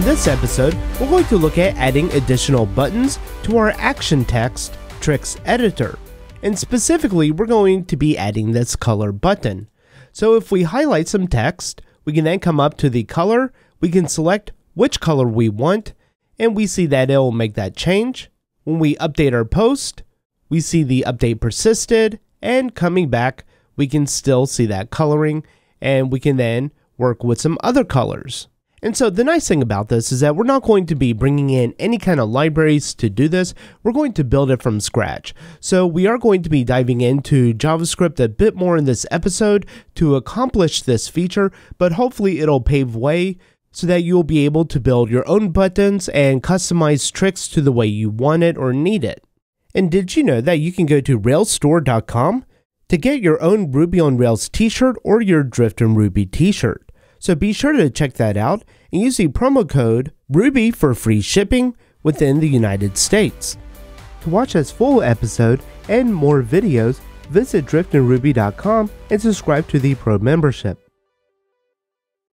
this episode, we're going to look at adding additional buttons to our action text Trix editor. And specifically, we're going to be adding this color button. So if we highlight some text, we can then come up to the color, we can select which color we want, and we see that it will make that change. When we update our post, we see the update persisted, and coming back, we can still see that coloring, and we can then work with some other colors. And so the nice thing about this is that we're not going to be bringing in any kind of libraries to do this. We're going to build it from scratch. So we are going to be diving into JavaScript a bit more in this episode to accomplish this feature, but hopefully it'll pave way so that you'll be able to build your own buttons and customize Trix to the way you want it or need it. And did you know that you can go to railsstore.com to get your own Ruby on Rails t-shirt or your Drifting Ruby t-shirt? So be sure to check that out and use the promo code RUBY for free shipping within the United States. To watch this full episode and more videos, visit driftingruby.com and subscribe to the Pro membership.